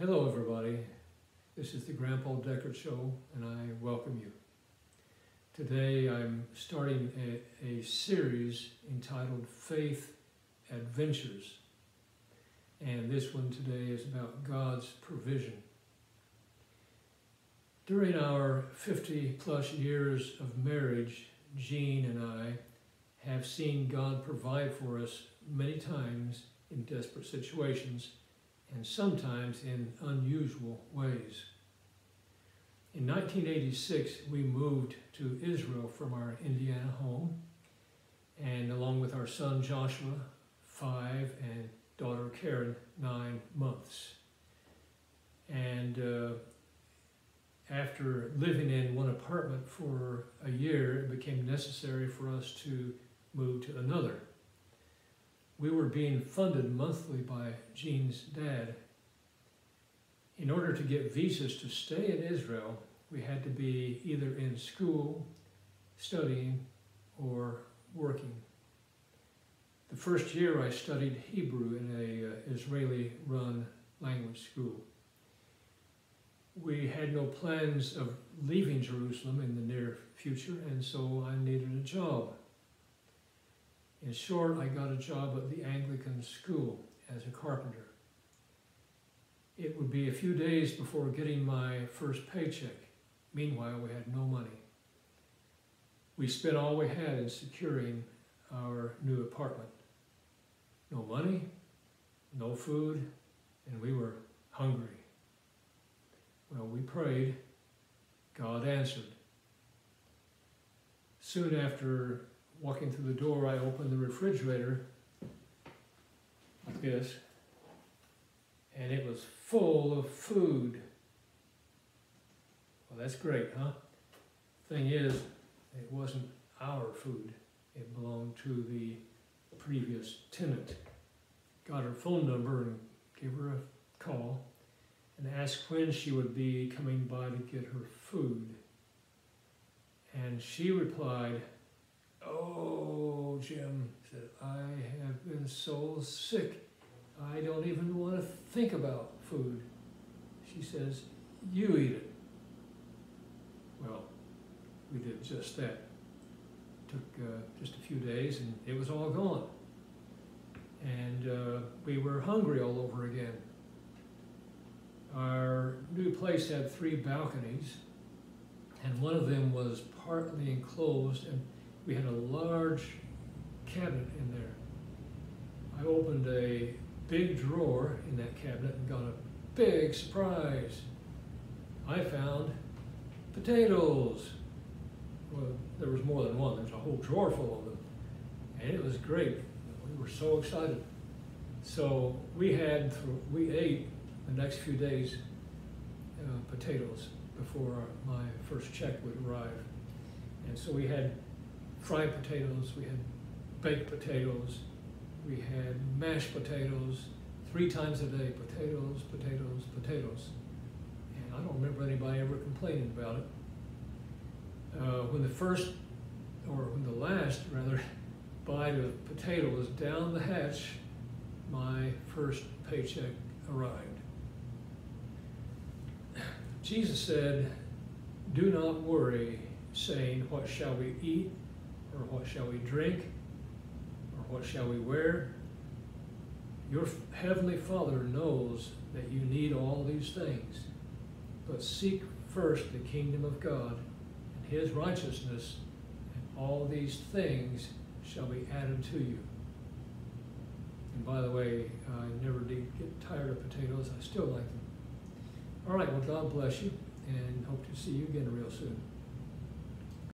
Hello, everybody. This is the Grandpa Deckard Show, and I welcome you. Today I'm starting a, a series entitled Faith Adventures. And this one today is about God's provision. During our 50 plus years of marriage, Jeanne and I have seen God provide for us many times in desperate situations and sometimes in unusual ways. In 1986, we moved to Israel from our Indiana home, and along with our son Joshua, five, and daughter Karen, nine months. And uh, after living in one apartment for a year, it became necessary for us to move to another we were being funded monthly by Jeanne's dad. In order to get visas to stay in Israel, we had to be either in school, studying, or working. The first year I studied Hebrew in a uh, Israeli-run language school. We had no plans of leaving Jerusalem in the near future, and so I needed a job. In short, I got a job at the Anglican school as a carpenter. It would be a few days before getting my first paycheck. Meanwhile, we had no money. We spent all we had in securing our new apartment. No money, no food, and we were hungry. Well, we prayed. God answered. Soon after walking through the door, I opened the refrigerator like this, and it was full of food. Well, that's great, huh? Thing is, it wasn't our food. It belonged to the previous tenant. Got her phone number and gave her a call and asked when she would be coming by to get her food. And she replied, Oh, Jim said, I have been so sick. I don't even want to think about food. She says, You eat it. Well, we did just that. Took uh, just a few days and it was all gone. And uh, we were hungry all over again. Our new place had three balconies, and one of them was partly enclosed. and we had a large cabinet in there. I opened a big drawer in that cabinet and got a big surprise. I found potatoes. Well, there was more than one. There's a whole drawer full of them. And it was great. We were so excited. So we had, we ate the next few days uh, potatoes before my first check would arrive. And so we had fried potatoes, we had baked potatoes, we had mashed potatoes, three times a day, potatoes, potatoes, potatoes. And I don't remember anybody ever complaining about it. Uh, when the first, or when the last, rather, bite of potato was down the hatch, my first paycheck arrived. Jesus said, Do not worry, saying, What shall we eat? Or what shall we drink, or what shall we wear? Your heavenly Father knows that you need all these things, but seek first the kingdom of God and his righteousness, and all these things shall be added to you. And by the way, I never did get tired of potatoes. I still like them. All right, well, God bless you, and hope to see you again real soon.